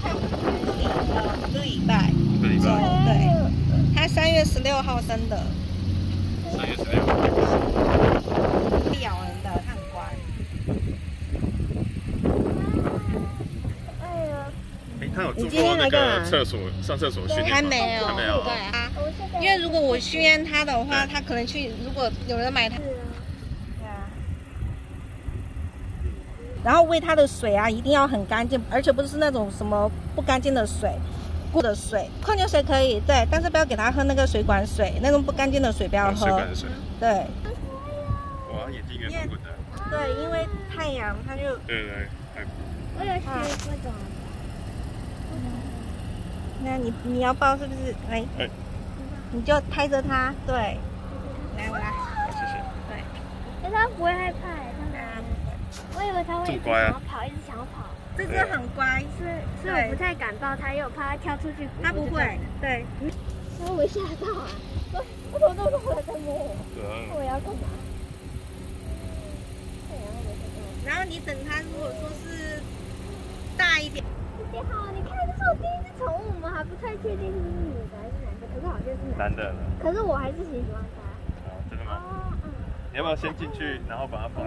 看一个礼拜，一个礼走拜，对，他三月十六号生的，三月十六。会咬人的，他很乖。他有做你今天过那来干嘛个厕所上厕所训练吗？还没有，还没有。对啊，因为如果我训练他的话，对他可能去，如果有人买他，是啊，对啊。然后喂它的水啊，一定要很干净，而且不是那种什么不干净的水，过的水，矿泉水可以，对，但是不要给它喝那个水管水，那种不干净的水不要喝。水管，水，对。哇，眼睛圆滚滚的，对，因为太阳它就对对我有学过种。那你你要抱是不是？来，哎。你就拍着它，对，来我来，好，谢谢。对，可是他不会害怕哎，他哪我以为它会一直想要跑，一直想要跑，这只很乖，所以所以我不太敢抱它，因为我怕它跳出去。它不会，对，然后我吓到啊！我我怎么都我在摸我？对啊，我要干嘛？然后你等它，如果说是大一点。姐好，你看这是我第一只宠物，我们还不太确定是不是女的还是男的，可是好像是男的。男的，可是我还是挺喜欢它。好，真的吗？哦，嗯。你要不要先进去，然后把它放？